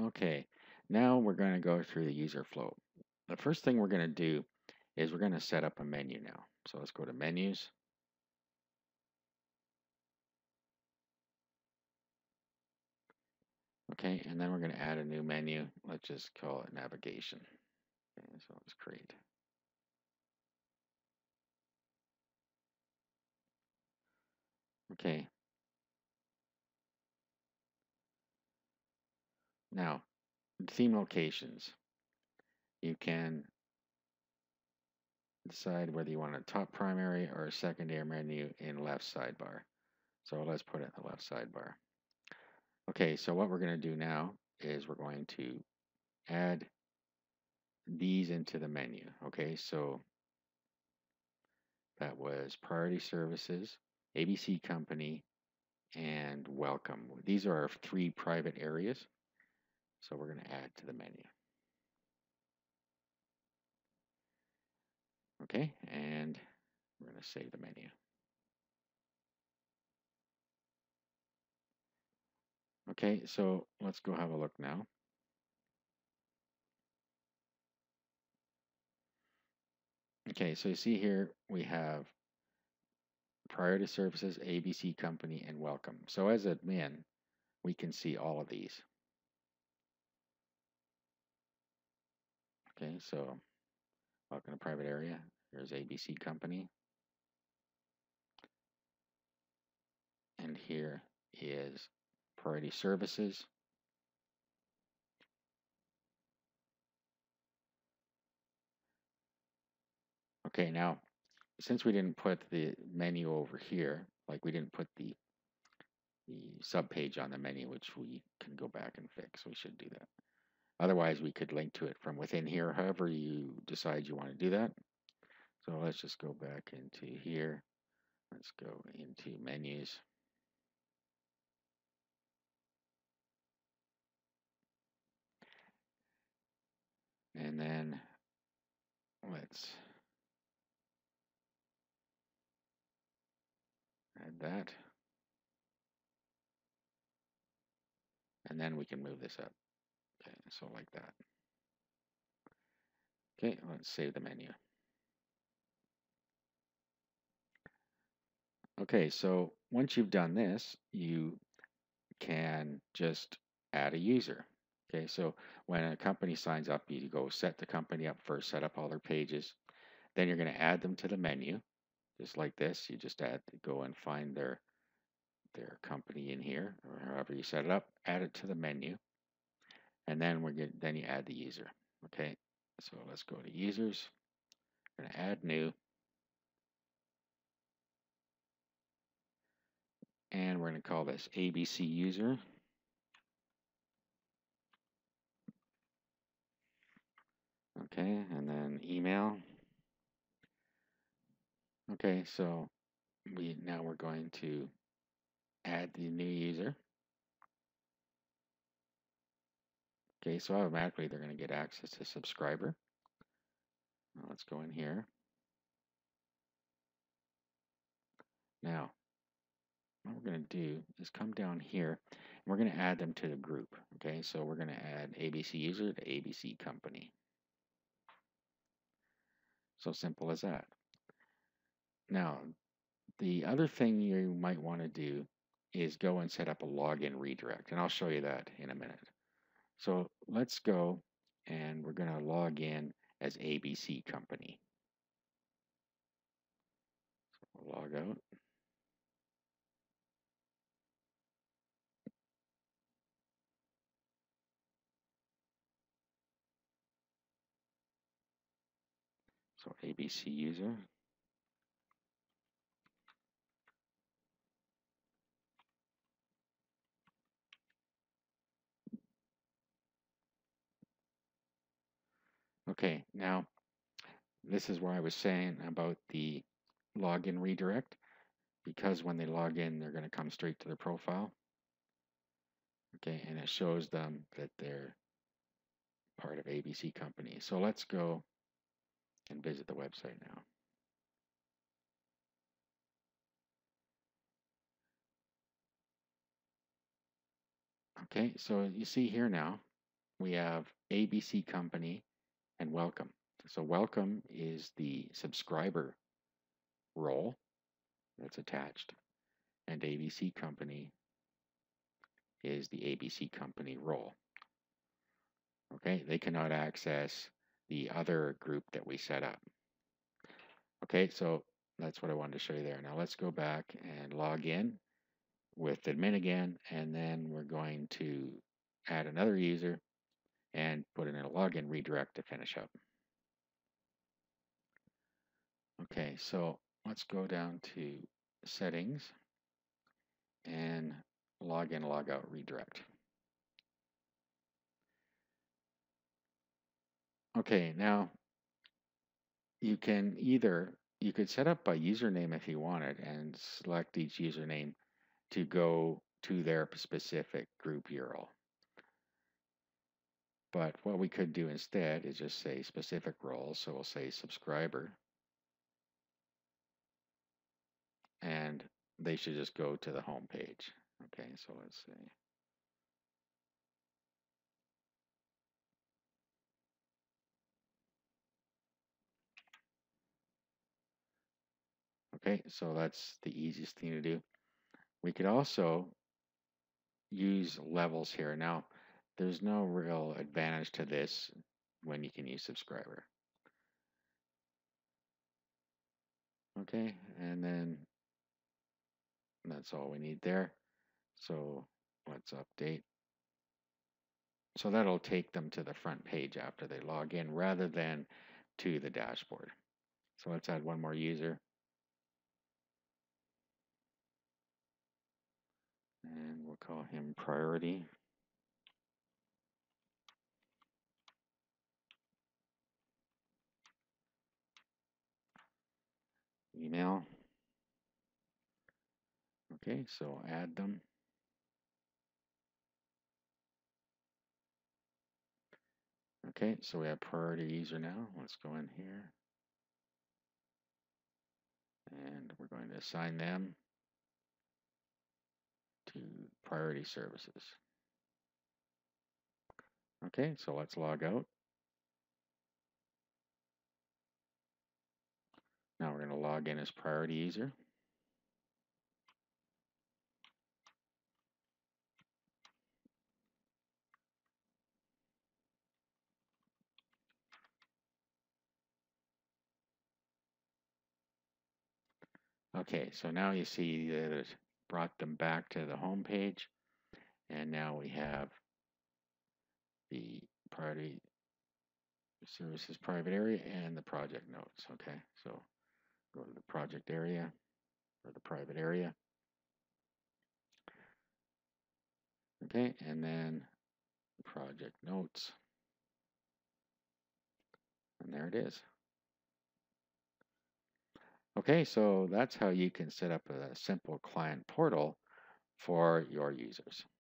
Okay, now we're going to go through the user flow. The first thing we're going to do is we're going to set up a menu now. So let's go to menus. Okay, and then we're going to add a new menu. Let's just call it navigation. Okay, so let's create. Okay. Now, theme locations. You can decide whether you want a top primary or a secondary menu in left sidebar. So let's put it in the left sidebar. Okay, so what we're going to do now is we're going to add these into the menu. Okay, so that was priority services, ABC company, and welcome. These are our three private areas. So we're going to add to the menu. Okay, and we're going to save the menu. Okay, so let's go have a look now. Okay, so you see here we have priority services, ABC company, and welcome. So as admin, we can see all of these. Okay, so welcome to private area. Here's ABC company. And here is priority services. Okay, now, since we didn't put the menu over here, like we didn't put the the subpage on the menu, which we can go back and fix. We should do that. Otherwise, we could link to it from within here, however you decide you want to do that. So let's just go back into here. Let's go into menus. And then let's add that. And then we can move this up. Okay, so like that. Okay, let's save the menu. Okay, so once you've done this, you can just add a user. Okay, so when a company signs up, you go set the company up first, set up all their pages. Then you're going to add them to the menu, just like this. You just add, go and find their their company in here, or however you set it up, add it to the menu, and then we're going then you add the user. Okay, so let's go to users. We're to add new. And we're to call this ABC user. Okay, and then email. Okay, so we now we're going to add the new user. Okay, so automatically they're going to get access to subscriber. Now let's go in here. Now, what we're going to do is come down here and we're going to add them to the group. Okay, so we're going to add ABC user to ABC company. So simple as that. Now, the other thing you might want to do is go and set up a login redirect, and I'll show you that in a minute. So let's go and we're going to log in as ABC Company. So we'll log out. So ABC user. Okay, now this is where I was saying about the login redirect because when they log in, they're going to come straight to their profile. Okay, and it shows them that they're part of ABC company. So let's go and visit the website now. Okay, so you see here now, we have ABC Company and Welcome. So Welcome is the subscriber role that's attached, and ABC Company is the ABC Company role. Okay, they cannot access the other group that we set up. Okay, so that's what I wanted to show you there. Now let's go back and log in with admin again, and then we're going to add another user and put in a login redirect to finish up. Okay, so let's go down to settings and login, logout, redirect. Okay, now you can either, you could set up by username if you wanted and select each username to go to their specific group URL. But what we could do instead is just say specific roles. So we'll say subscriber. And they should just go to the home page. Okay, so let's see. Okay, so that's the easiest thing to do. We could also use levels here. Now, there's no real advantage to this when you can use subscriber. Okay, and then that's all we need there. So let's update. So that'll take them to the front page after they log in rather than to the dashboard. So let's add one more user. And we'll call him priority. Email. Okay, so add them. Okay, so we have priority user now. Let's go in here. And we're going to assign them to priority services. Okay, so let's log out. Log in as priority user. Okay, so now you see that it brought them back to the home page. And now we have the priority services private area and the project notes. Okay, so go to the project area or the private area. Okay, and then project notes. And there it is. Okay, so that's how you can set up a simple client portal for your users.